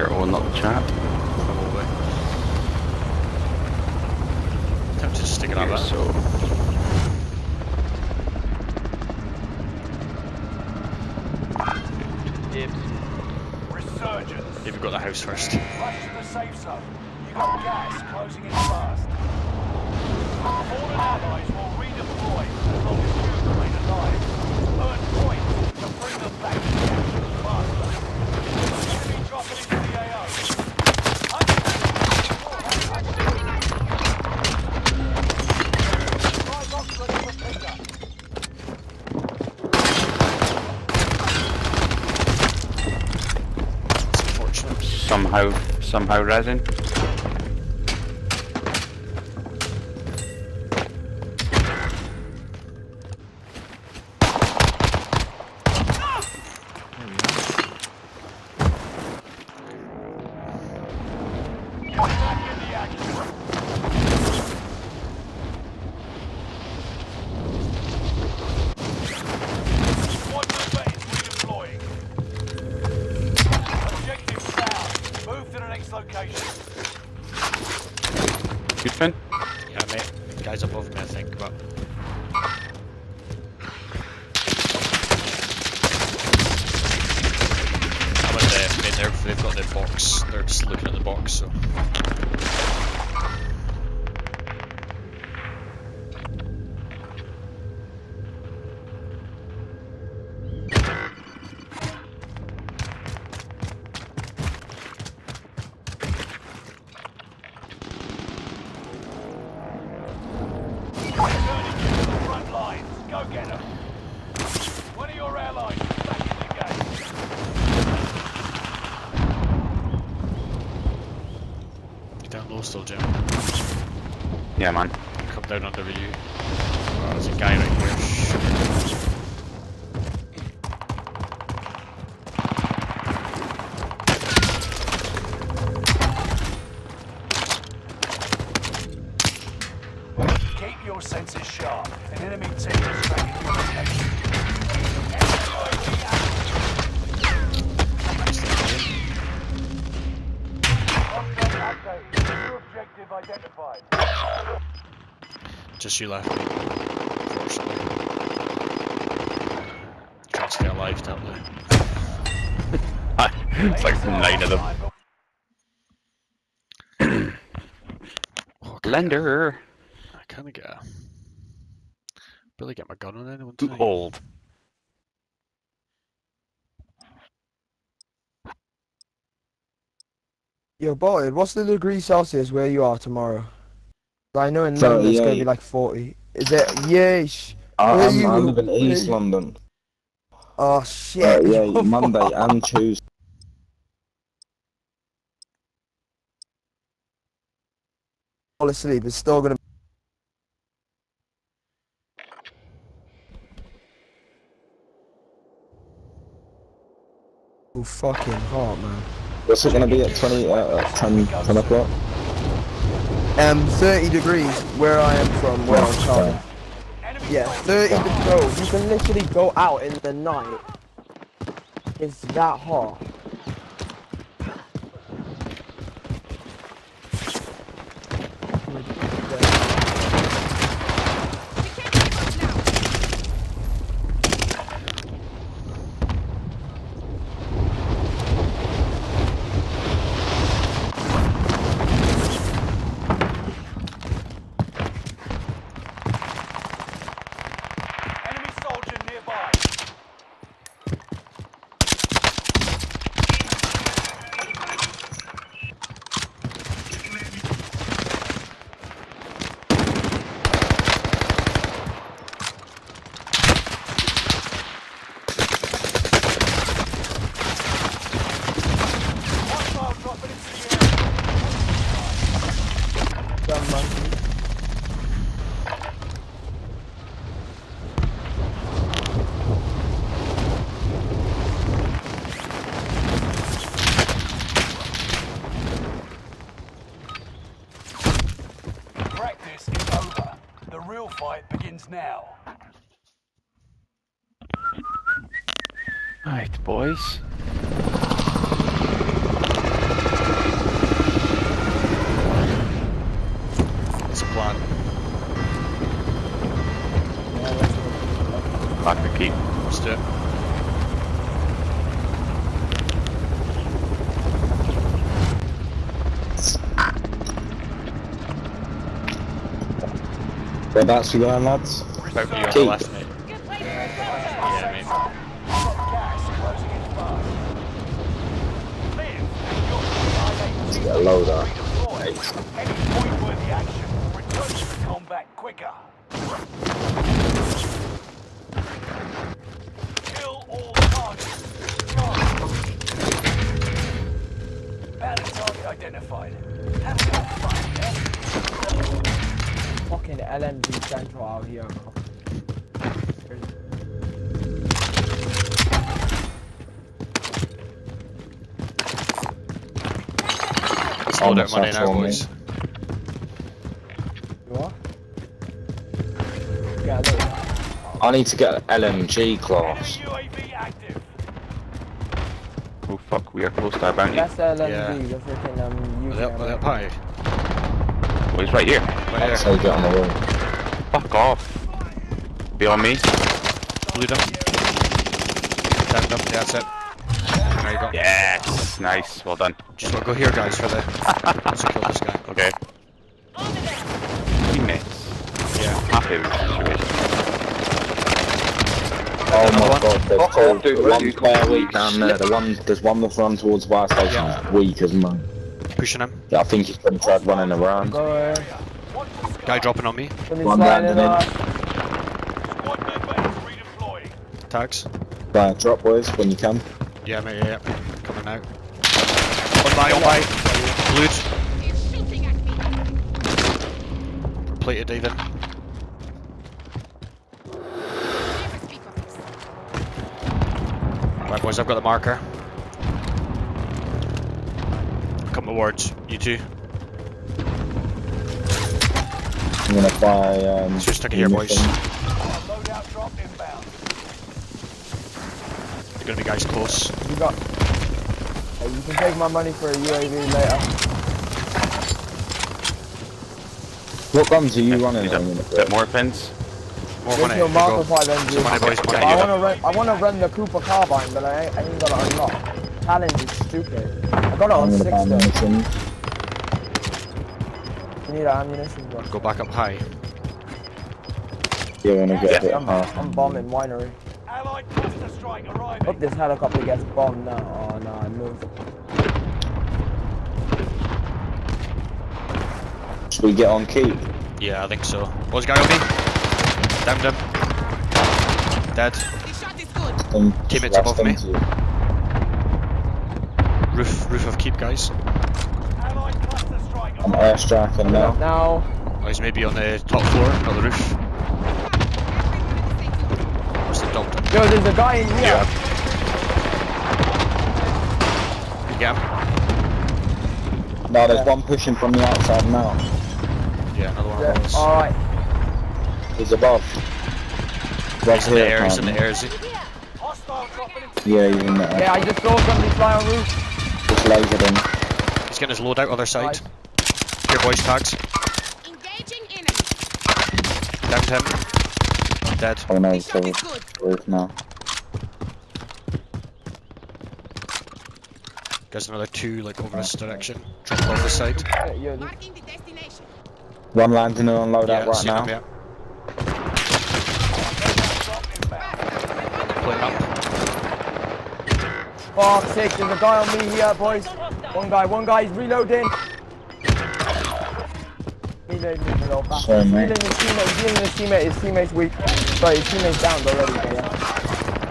You're holding the chat. Probably. Tempted to stick it out Here, that. so Resurgence. If you've got the house first. Rush to the safe zone. You got gas closing in fast. Fallen allies will redeploy as long as you remain alive. Earn points to bring them back to the faster. Enemy dropping somehow, somehow resin. Good fin. Yeah, mate. Guys above me, I think, but. I went there, I mean, they're, they've got their box. They're just looking at the box, so. Your allies is back in the game. You're down low still, Jim. Yeah, man. Come down under you. Oh, there's a guy right here. Objective identified. Just you left me, unfortunately. Trying to stay alive down there. it's like nine of them. Oh, Blender. I kind of get a... Really get my gun on anyone Too tonight. old. Yo, boy, what's the degree Celsius where you are tomorrow? I know in London it's gonna be like 40. Is it? Yeesh. I, Where I'm, you- I live in East London. Oh Uh, shit. yeah, Monday and Tuesday. Fall asleep. It's still gonna. Oh, fucking hot, man. What's it gonna be at 20, uh, 10, 10 o'clock? Um, 30 degrees where I am from, where I'm from. Yeah, 30 degrees. Bro, you can literally go out in the night. It's that hot. guys. It's plan. Lock the keep. Let's do it. You going, lads. You keep. Target identified. Fucking LMG Central out here, bro. Slow down Almost money that's now, all me. boys. You are? Yeah, look. I need to get LMG class. Enemy UAV active. Oh fuck, we are close to our bounty. That's LMG, Yeah. the freaking um, Are they up, are they up? Oh, he's right here. Right That's there. how you get on the wall. Fuck off. Be on me. Blue them. Down them. Yeah, that's it. There you go. Yes, nice. Well done. Just want to go here, guys, for the. Let's kill this guy. Okay. Teammates. Yeah. Happy with the situation. Oh Another my one? god, there's Fuck two. off, dude, The where one do you weak down there. The one, there's one that's run towards fire station. Yeah. He's weak as man. Pushing him. Yeah, I think he's been tried running around. Go ahead. Watch the sky. Guy dropping on me. One sliding in, landing in. uh, Squad member is redeploying. Tags. Right, drop boys when you can. Yeah, mate, yeah, yeah. Coming out. On by, on by. Blued. He's shooting at me. Plated even. Never speak of this. Right, boys, I've got the marker. Come towards you two. I'm gonna buy. Um, Let's just take it here, boys. munitions. Loadout drop inbound. They're gonna be guys close. you got. Hey, you can take my money for a UAV later. What guns are you Yeah, running Is at that, the is more pins? More There's money. your here you Marco go. 5 MG. Some money, boys. Money. I wanna run. I wanna run the Cooper carbine, but I ain't, I ain't got it unlocked. Challenge is stupid. I got it I'm on gonna six buy though. munitions. You need ammunition, bro. Go back up high. Yeah, when I get a bit I'm, high. I'm bombing winery. Allied cluster strike arriving. Hope this helicopter gets bombed now. Oh uh, no, I moved. Should we get on keep? Yeah, I think so. What's guy on me? Downed him. Dead. The shot is good. And Teammates last above me. Roof, roof of keep, guys. Allied cluster strike I'm airstriking now. Now, Oh, he's maybe on the top floor, not the roof. Everyone is safe. What's the doctor? yo, there's a guy in here. Yeah. You get him? No, there's one pushing from the outside now. Yeah, another one Yeah. Alright. He's above. He's in the air, he's in the air, is he? Hostile dropping into Yeah, he's in the air. Yeah, I just saw somebody fly on roof. Just lasered him. He's getting his load out other side. Right. Here, boys, tags. Engaging enemy. Downed him. Dead. Oh no, he's shot over is good. roof now. There's another two, like, over this direction. Drop off the side. Yeah, yo, this- Marking the destination. One landing on loadout Yeah, right now. him, yeah. drop up. Fuck's sake, there's a guy on me here, boys. One guy, one guy, he's reloading. Reloading his little bastard. Sorry, He's mate. healing his teammate, he's healing his teammate, his teammate's weak. Sorry, his teammate's down already, but yeah.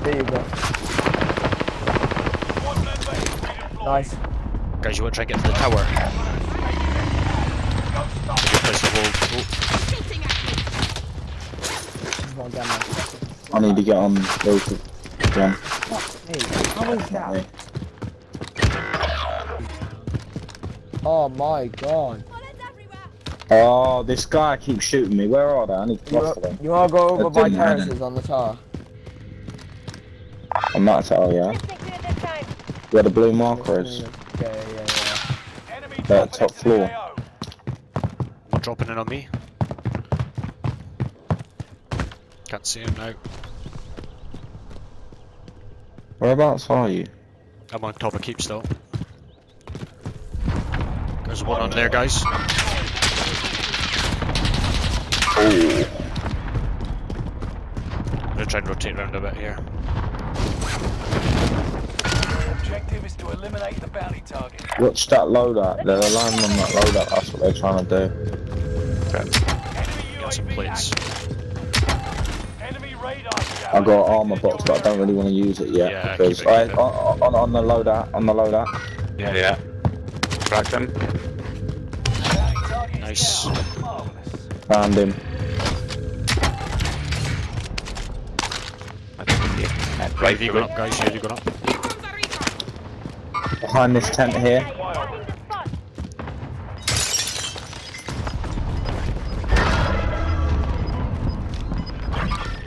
There you go. Squad member is redeploying. Nice. Guys, you want to try and get to the tower? Good place to hold. Shooting at me. He's one down there. I need to get on roof again. Hey, how is that? Oh my god. Bullets everywhere. Oh, this guy keeps shooting me. Where are they? I need to You, cluster them. you wanna go over by terraces on the tower? I'm not tell yeah. Where the blue marker is. Yeah, yeah, yeah. Enemy top floor. AO. one dropping in on me. Can't see him now. Whereabouts are you? I'm on top of keep still. There's one on there, guys. Oh, I'm gonna try and rotate around a bit here. Objective is to eliminate the bounty target. watch that loadout. They're alarming on that loadout. That's what they're trying to do. Enemy Got some UAV plates. active. Enemy radar I got an armor box, but I don't really want to use it yet Yeah, because keep it, I, keep it. on, on on the loadout, on the loadout. Yeah, yeah. Cracked him. Bounty target is Nice. down. Found him. Right, Right, you gone up, guys? Yeah, you gone up? Here comes the recon. Behind this tent here. Wild.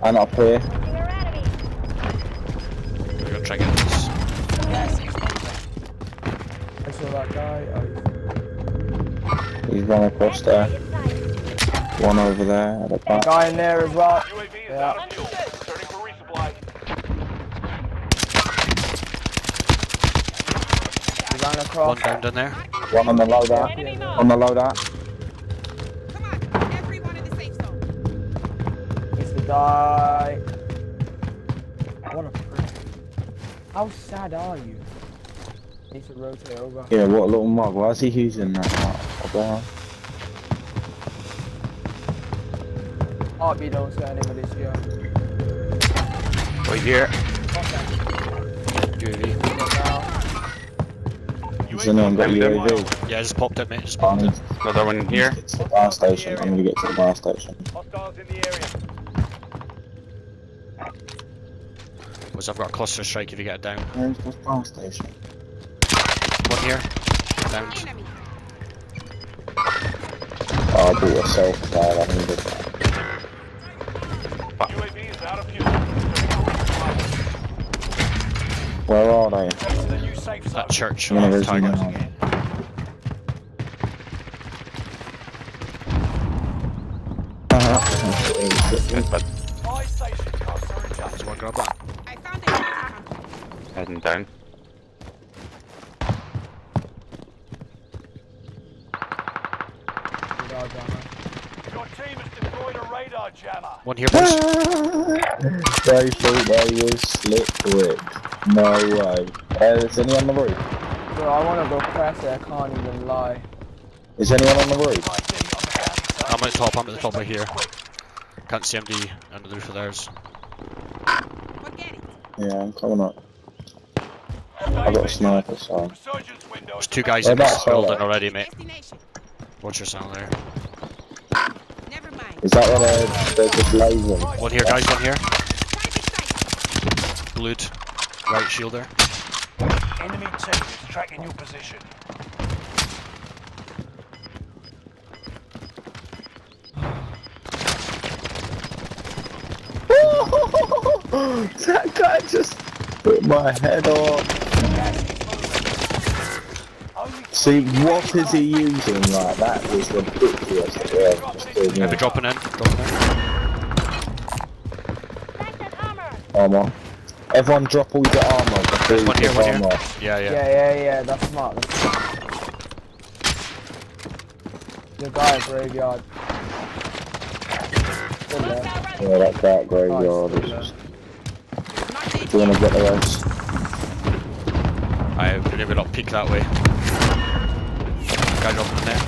And up here. We're gonna try and get this. Gas is moving. I saw that guy. Oh, He's run across there. One over there at the back. guy in there as well. UAV is Yeah. out of fuel. Returning for resupply. He ran One down down there. One on the loadout. On the loadout. Come on, everyone in the safe zone. He's the guy. What a prick. How sad are you? Need to rotate over. Yeah, what a little mug. Why is he using that? I don't know. Hope you don't see anybody's here. Right here. UAV. Has anyone got UAV? Yeah, just popped it, mate. Just popped need it. Um, another one here. to the buy station. I'm gonna get to the buy station. Hostiles in the area. Was I've got a cluster strike if you get it down. Where's the buy station? One here. Down. Oh, I bought a self guard. I needed that. UAV is out of fuel. Returning for resupply. Where are they? Head to the new safe zone. That church I'm gonna on raise Tiger. them. Good, but Buy station costs are adjusted. Someone grab that. I found a bounty hunter. heading down. Good dog, Your team has deployed a radar jammer. One here, boys. they thought they was slick quick. No way. Uh, is anyone on the roof? Bro, I wanna go press it, I can't even lie. Is anyone on the roof? ID on the bounty target. I'm at the top, I'm at the top right here. Can't see MD under the roof of theirs. Yeah, I'm coming up. I got a sniper, so. There's two guys Where in this building Solo? already, mate. Destination. Watch your sound there. Never mind. Is that where they're, they're just lasing? One here, guys, one here. Private. Glued. Right shielder. Enemy team is tracking your position. that guy just put my head off. See, what is he using? Like, that was ridiculous. Yeah, just doing Maybe that. dropping in. Dropping in. armor. Everyone drop all your armor before There's one here, drop one here. Yeah, yeah. Yeah, yeah, yeah, that's smart. That's smart. The guy graveyard. Still. Yeah, that dark graveyard Oh, is it's just... Not Do you wanna get the rest? I would maybe not peek that way. Guy dropping in there.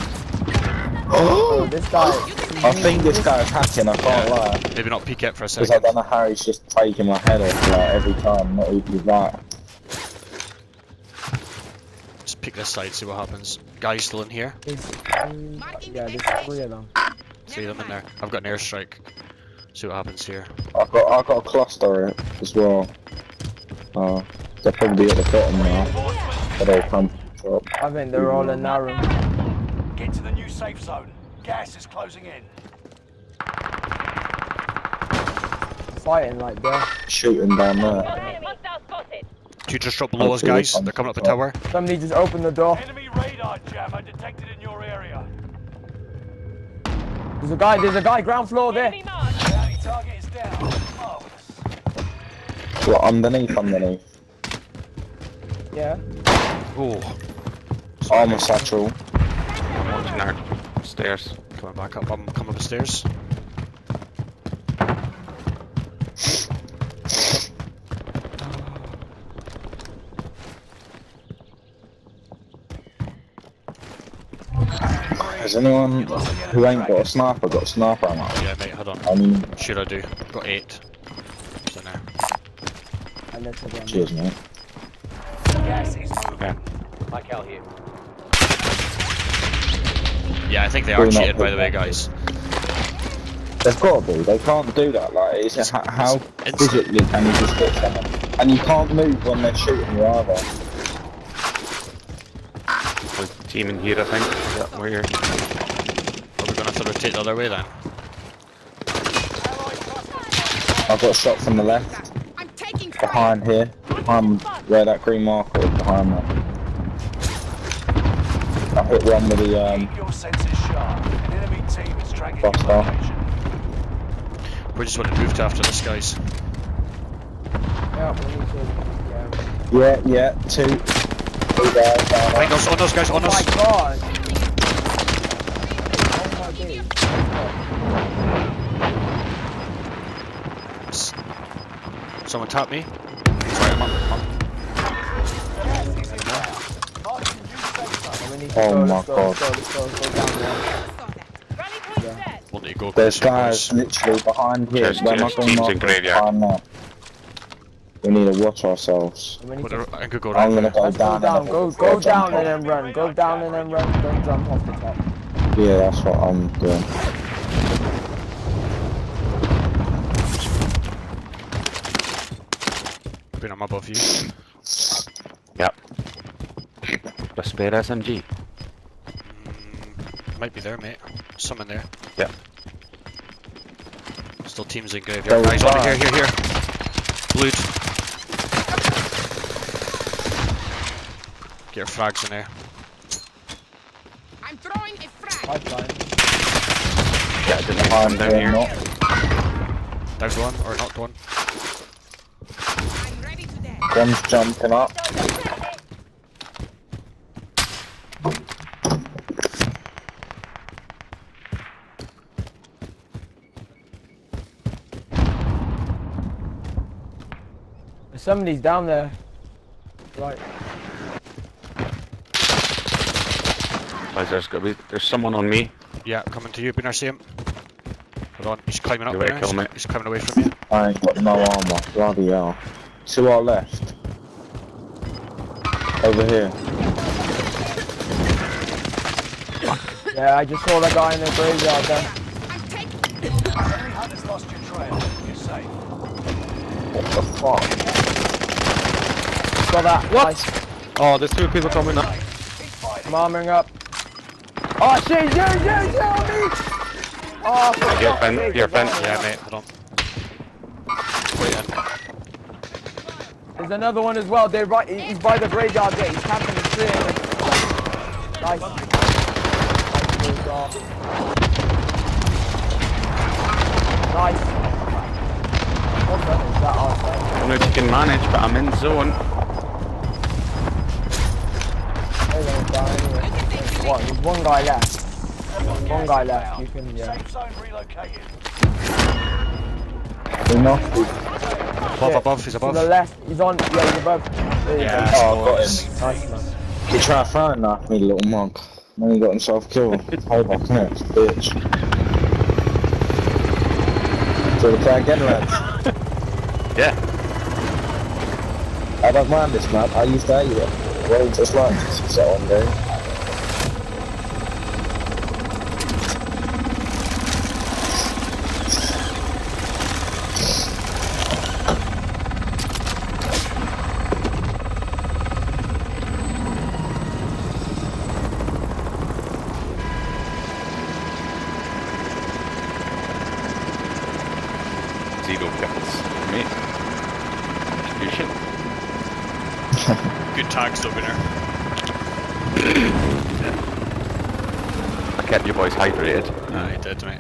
Oh, this guy. Oh, I think this guy's hacking, I can't Yeah. lie. Maybe not peek it for a second. Because I don't know how he's just taking my head off like every time, not even that. Just pick this side, see what happens. Guy's still in here. Is, um, yeah, there's three of them. See them in there. I've got an airstrike. See what happens here. I've got I've got a cluster as well. Uh, they're probably at the bottom now, but they'll come top. I think they're all in that room. get to the new safe zone. Gas is closing in. Fighting like there. Shooting down there. Two just dropped below us, guys. they They're coming up the tower. Somebody just opened the door. Enemy radar jammer detected in your area. There's a guy, there's a guy ground floor there. Target is down. Marvelous. What underneath? Underneath. Yeah. Oh, Armor satchel. I'm watching our Come Coming back up, I'm coming up the stairs. Has anyone who ain't got a sniper got a sniper ammo? Yeah, mate, hold on. I mean, sure I do. I've got eight. So now. Cheers, mate. Gas is here. Yeah, I think they We're cheated, by the way, guys. They've got to be. They can't do that. Like, it's a, how, how It's- physically can you just hit someone? And you can't move when they're shooting you either. There's a team in here, I think. Is that where you're... Are gonna have to rotate the other way then? I've got a shot from the left, I'm taking behind here, behind where that green marker is behind there. I hit one with the um. Keep your senses sharp. An enemy team is tracking your location. We just want to move to after this, guys. Yeah, we need to. Yeah. Yeah, yeah, two, two guys down Right, there. on those guys, Oh on my us! Oh my days. S- Someone tap me. Sorry, I'm up. I'm We need to Oh go, my let's go, God. let's go, let's go, let's go down there. Yeah. We'll need to go There's quick, guys literally behind here. There's- where my there's green teams in marker is graveyard. behind. We need to watch ourselves. We need to Whatever, I could go I'm gonna go Let's go down. down, and go, then go down and then run, go down and then run, don't jump off the top. Yeah, that's what I'm doing. Been I'm above you. Yep. A spare SMG. Might be there, mate. Someone there. Yeah. Still teams in graveyard. Go Guys, on here, here, here. Blued. Get your frags in there. I'm throwing a frag. Pipeline. Yeah, didn't Behind come down here, here. not. Down one, or not one. I'm ready to dance. One's jumping up. Somebody's down there. Right. Guys, there's got to be... There's someone on me. Yeah, coming to you, Beener, see him. Hold on, he's climbing up You better there. kill He's, me. he's coming away from you. I ain't got no armor. Bloody hell. To our left. Over here. Yeah, I just saw that guy in the graveyard there. I'm taking hunters lost your trail. You're safe. What the fuck? Saw that. What? Nice. Oh, there's two people coming up. I'm armoring up. Oh shit, you, you, you, on me! Oh, for Here, fuck's Ben, sake, here, I'm Ben. armoring Yeah, mate, hold on. Wait in. There's another one as well. They're right. He's by the graveyard gate. He's camping the tree. Nice. Nice move, dog. Nice. What the hell is that? I don't know if you can manage, but I'm in zone. They're gonna die anyway. What? There's one guy left. One guy left. You can, yeah. Safe zone relocated. We must be. Above, Shit. above, he's To above. the left. He's on. Yeah, he's above. There you Yeah, go. Oh, I got boys. him. Nice man. He tried throwing knife me, little monk. Then he got himself killed. Hold on, come here, bitch. So we try again, lads. Yeah. I don't mind this map. I used to hate it. Well, like so on there. Zero kills. Mate. Contribution. Good tags, though, Beener. I kept your boys hydrated. Nah, he did, mate.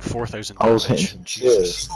Four thousand. I was hitting cheers.